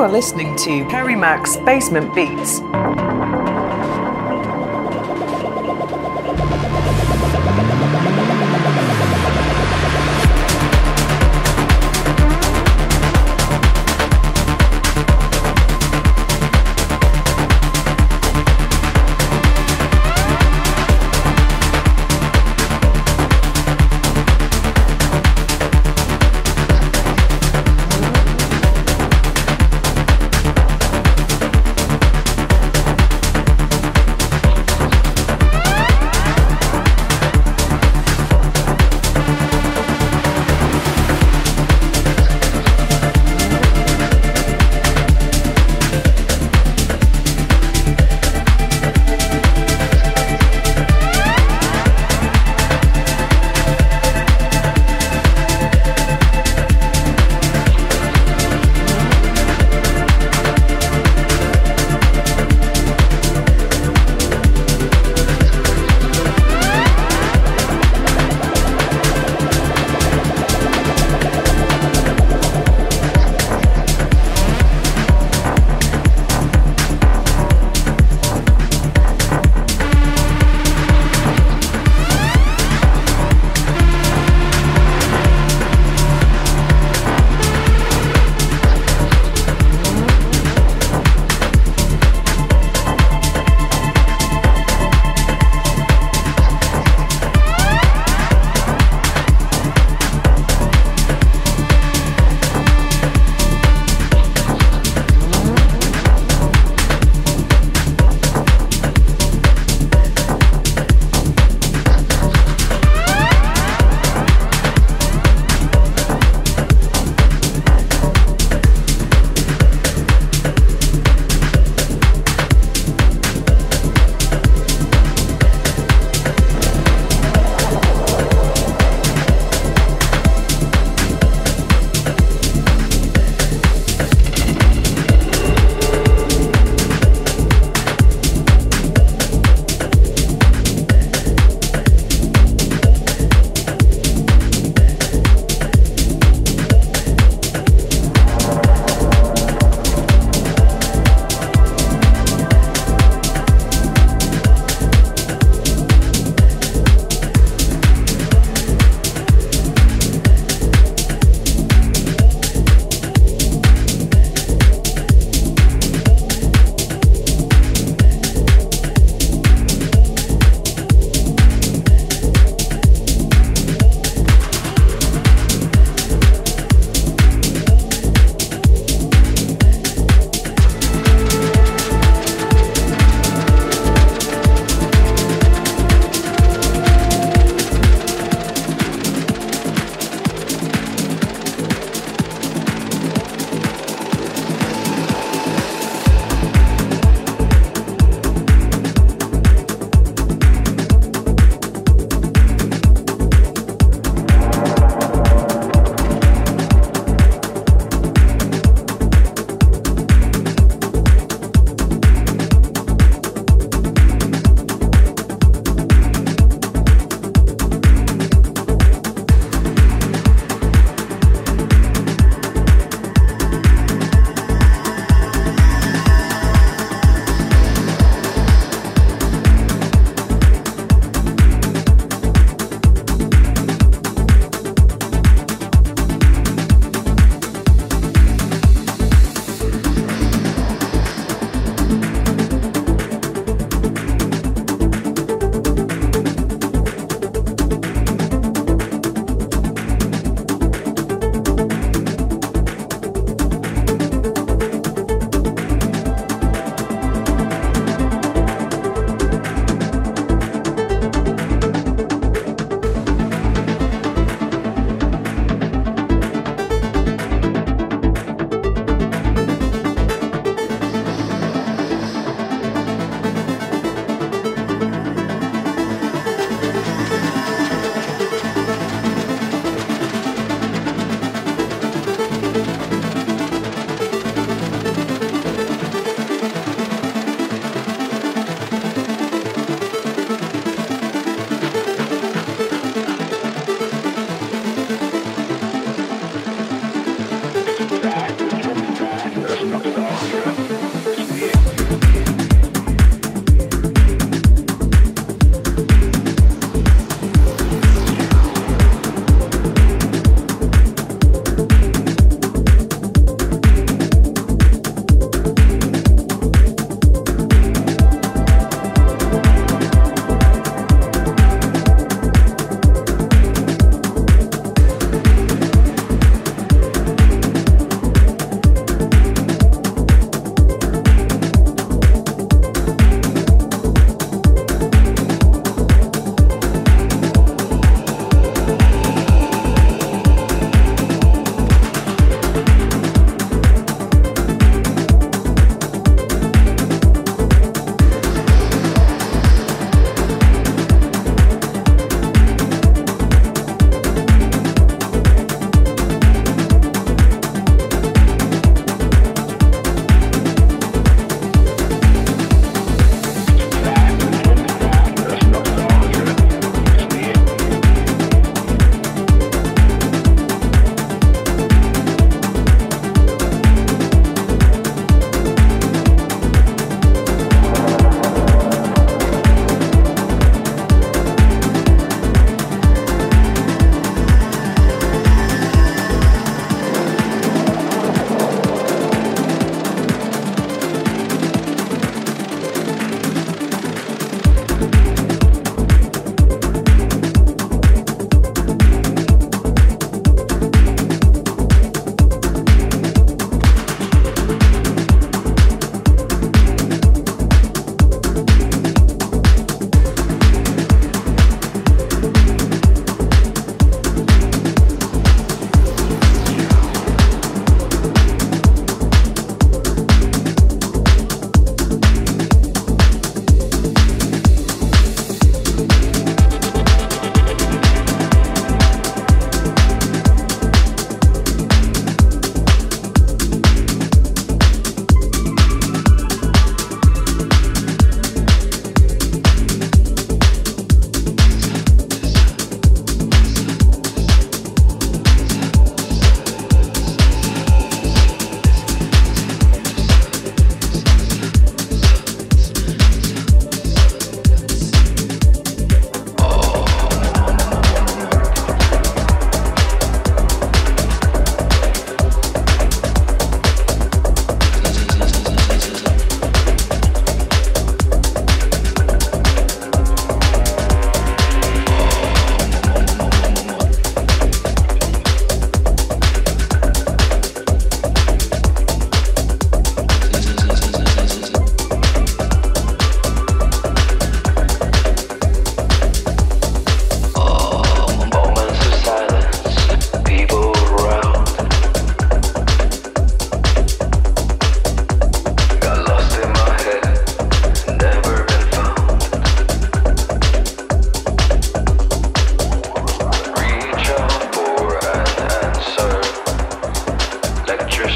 You are listening to Harry Mack's Basement Beats.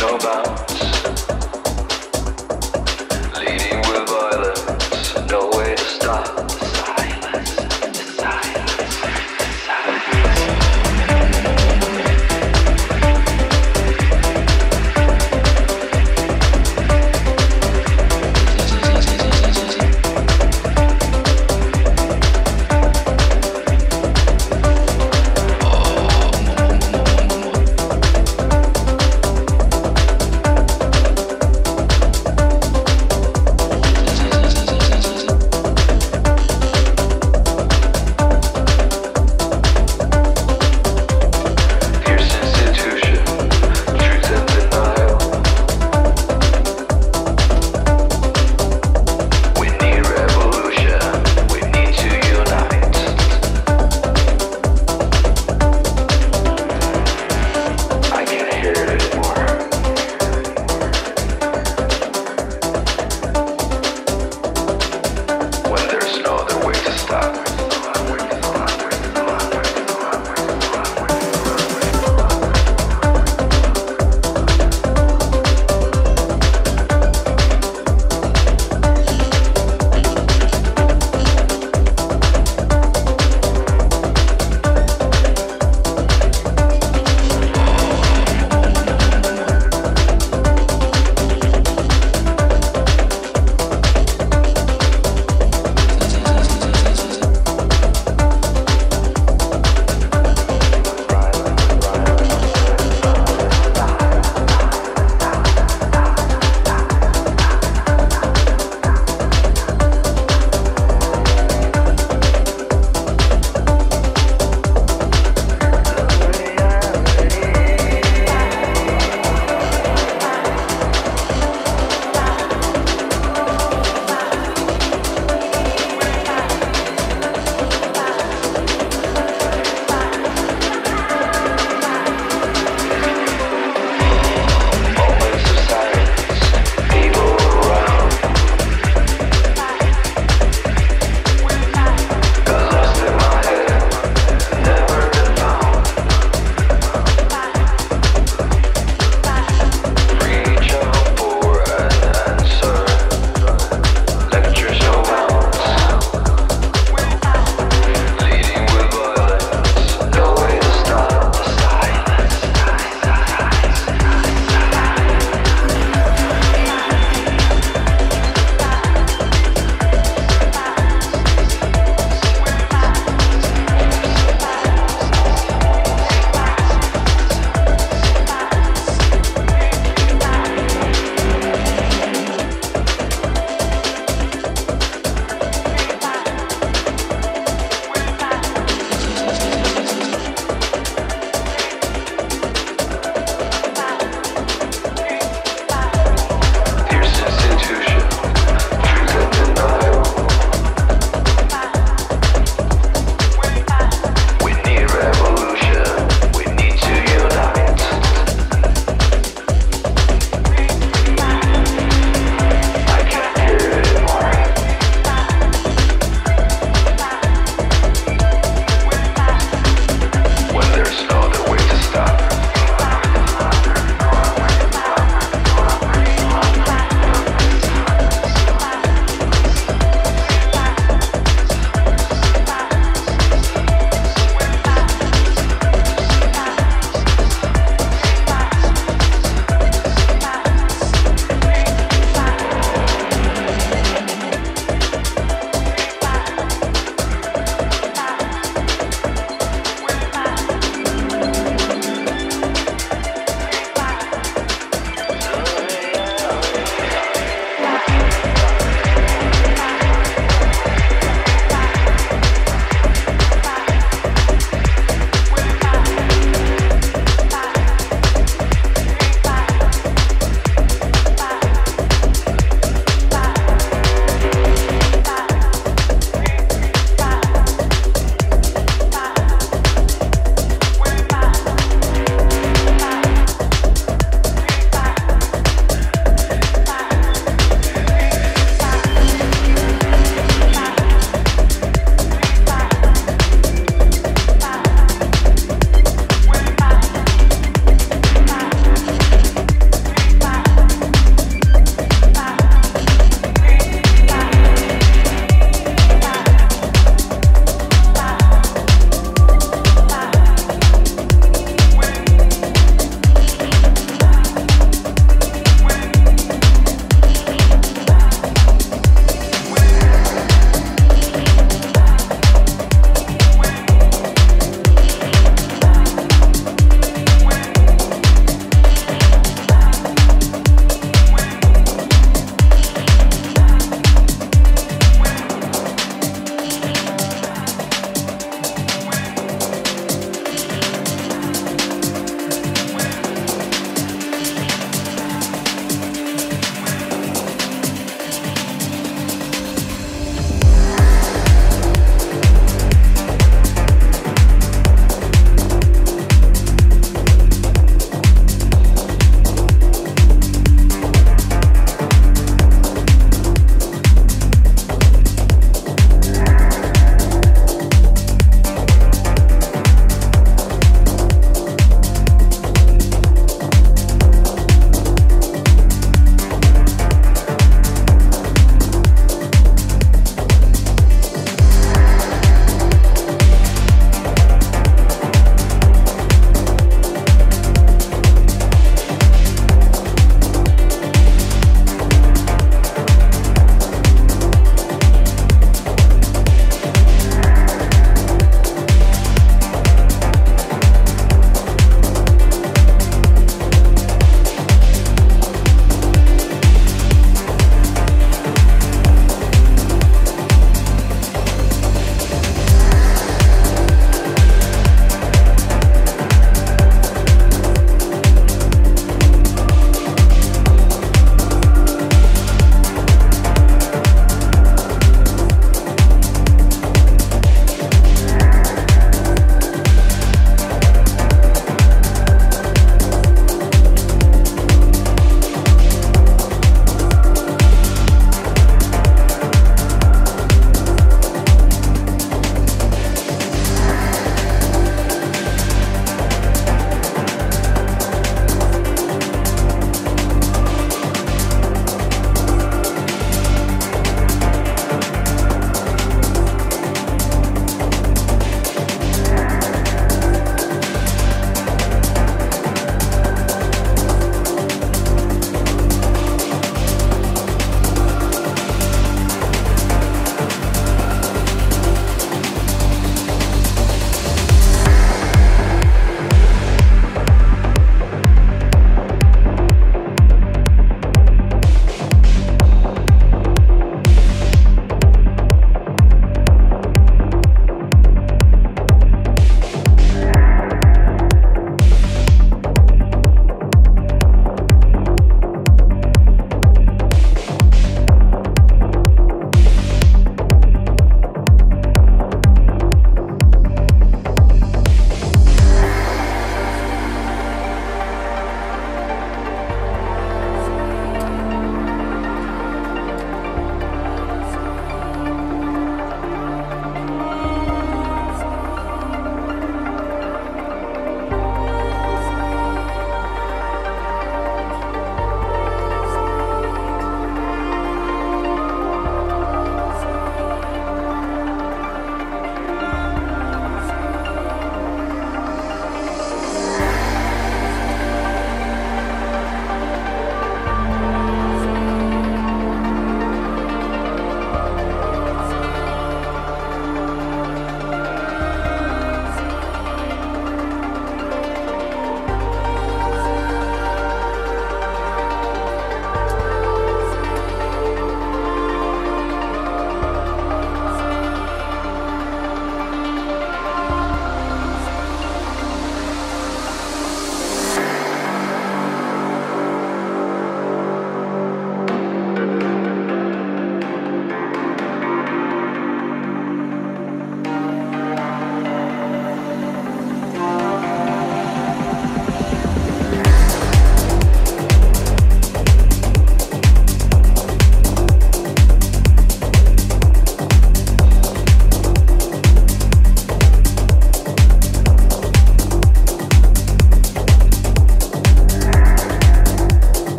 Então show bounce.